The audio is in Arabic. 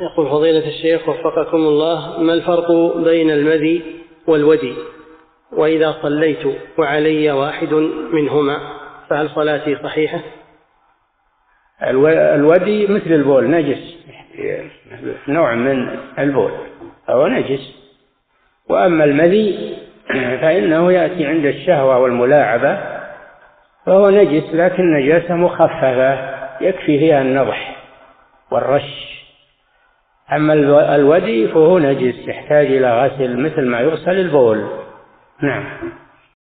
يقول فضيلة الشيخ وفقكم الله ما الفرق بين المذي والودي؟ وإذا صليت وعلي واحد منهما فهل صلاتي صحيحة؟ الودي مثل البول نجس. نوع من البول فهو نجس. وأما المذي فإنه يأتي عند الشهوة والملاعبة فهو نجس لكن نجاسة مخففة يكفي فيها النضح والرش. أما الودي فهو نجس يحتاج إلى غسل مثل ما يغسل البول. نعم.